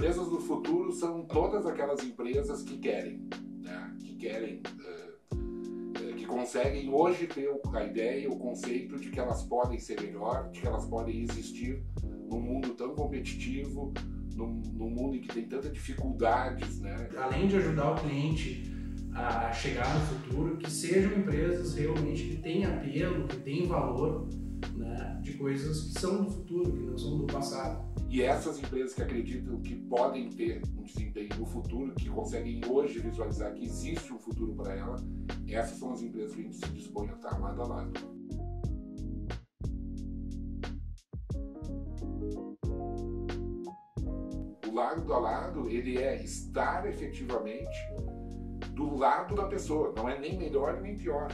Empresas do futuro são todas aquelas empresas que querem, né? que querem, uh, que conseguem hoje ter a ideia, o conceito de que elas podem ser melhor, de que elas podem existir num mundo tão competitivo, num, num mundo em que tem tantas dificuldades, né? Além de ajudar o cliente a chegar no futuro, que sejam empresas realmente que têm apelo, que têm valor, né, de coisas que são do futuro, que não são do passado. E essas empresas que acreditam que podem ter um desempenho no futuro, que conseguem hoje visualizar que existe um futuro para ela, essas são as empresas que a gente se dispõe a estar lado a lado. O lado a lado, ele é estar efetivamente do lado da pessoa, não é nem melhor nem pior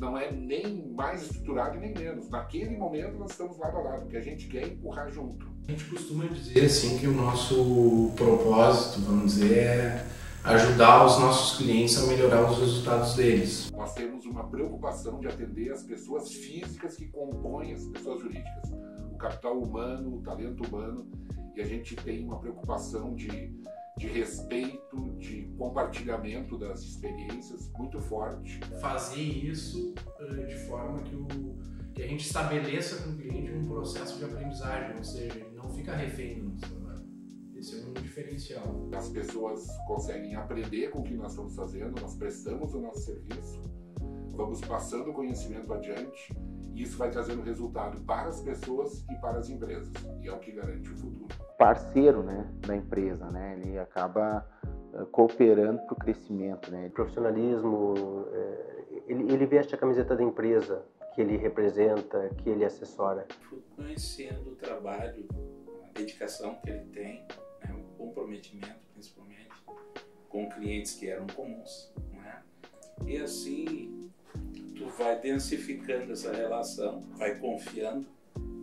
não é nem mais estruturado e nem menos. Naquele momento nós estamos lado a lado, que a gente quer empurrar junto. A gente costuma dizer assim que o nosso propósito, vamos dizer, é ajudar os nossos clientes a melhorar os resultados deles. Nós temos uma preocupação de atender as pessoas físicas que compõem as pessoas jurídicas, o capital humano, o talento humano, e a gente tem uma preocupação de de respeito, de compartilhamento das experiências muito forte. Fazer isso uh, de forma que, o, que a gente estabeleça com o cliente um processo de aprendizagem, ou seja, ele não fica refém do nosso trabalho. Esse é um diferencial. As pessoas conseguem aprender com o que nós estamos fazendo, nós prestamos o nosso serviço, vamos passando o conhecimento adiante e isso vai trazendo resultado para as pessoas e para as empresas, e é o que garante o futuro. Parceiro né, da empresa, né? ele acaba eh, cooperando para o crescimento. Né? Profissionalismo, eh, ele, ele veste a camiseta da empresa que ele representa, que ele assessora. Conhecendo o trabalho, a dedicação que ele tem, né, o comprometimento principalmente, com clientes que eram comuns. Né? E assim vai densificando essa relação, vai confiando,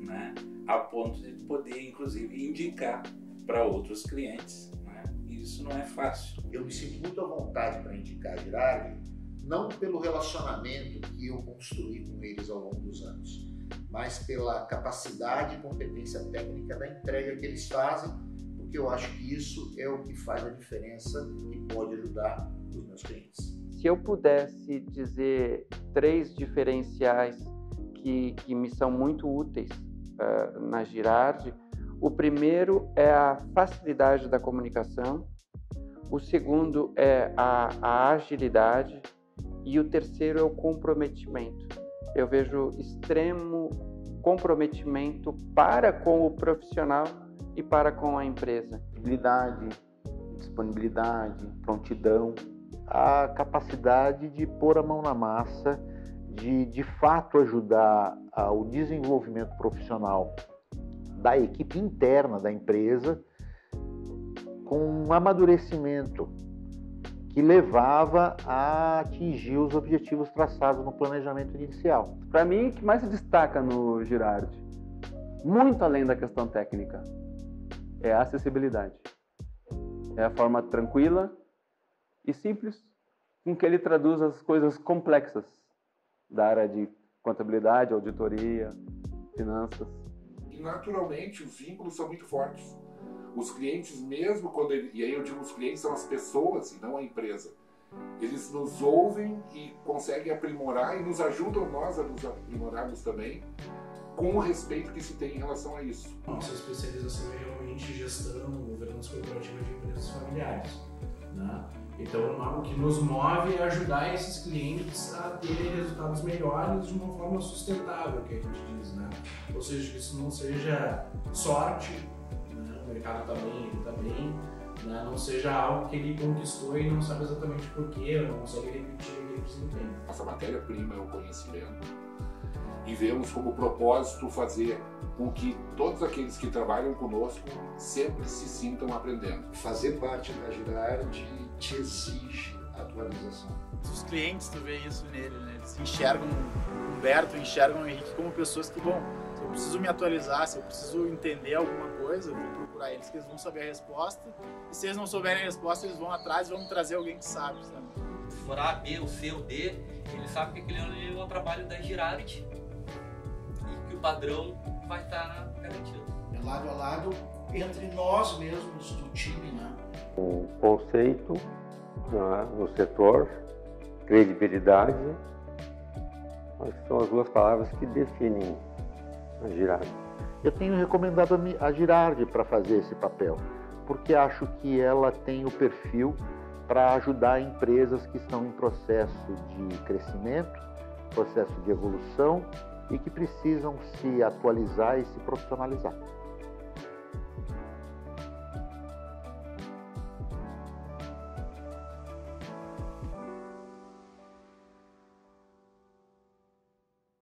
né, a ponto de poder, inclusive, indicar para outros clientes. Né? Isso não é fácil. Eu me sinto muito à vontade para indicar a Girardi, não pelo relacionamento que eu construí com eles ao longo dos anos, mas pela capacidade e competência técnica da entrega que eles fazem, porque eu acho que isso é o que faz a diferença e pode ajudar os meus clientes se eu pudesse dizer três diferenciais que, que me são muito úteis uh, na Girardi, o primeiro é a facilidade da comunicação, o segundo é a, a agilidade e o terceiro é o comprometimento. Eu vejo extremo comprometimento para com o profissional e para com a empresa. Disponibilidade, disponibilidade, prontidão, a capacidade de pôr a mão na massa, de de fato ajudar ao desenvolvimento profissional da equipe interna da empresa com um amadurecimento que levava a atingir os objetivos traçados no planejamento inicial. Para mim, o que mais se destaca no Girardi, muito além da questão técnica, é a acessibilidade. É a forma tranquila e simples com que ele traduz as coisas complexas da área de contabilidade, auditoria, finanças. E naturalmente os vínculos são muito fortes. Os clientes, mesmo quando ele, e aí eu digo os clientes são as pessoas e não a empresa, eles nos ouvem e conseguem aprimorar e nos ajudam nós a nos aprimorarmos também com o respeito que se tem em relação a isso. Nossa especialização é realmente gestão, governança corporativa de empresas familiares. Né? Então, o que nos move é ajudar esses clientes a terem resultados melhores de uma forma sustentável, que a gente diz, né? Ou seja, que isso não seja sorte, né? o mercado está bem, ele está bem, né? não seja algo que ele conquistou e não sabe exatamente porquê, não consegue repetir aquele desempenho. Nossa matéria-prima é o conhecimento e vemos como propósito fazer com que todos aqueles que trabalham conosco sempre se sintam aprendendo. Fazer parte da Girardi te exige atualização. Os clientes, tu vê isso nele, né? Eles enxergam o Humberto, enxergam o Henrique como pessoas que, bom, se eu preciso me atualizar, se eu preciso entender alguma coisa, eu vou procurar eles, que eles vão saber a resposta. E se eles não souberem a resposta, eles vão atrás e vão trazer alguém que sabe, sabe? Se for A, B, o C, o D, ele sabe que aquele é o trabalho da Girardi o padrão vai estar garantido. Lado a lado entre nós mesmos do time, né? O conceito né, no setor, credibilidade, são as duas palavras que definem a Girardi. Eu tenho recomendado a Girardi para fazer esse papel, porque acho que ela tem o perfil para ajudar empresas que estão em processo de crescimento, processo de evolução e que precisam se atualizar e se profissionalizar.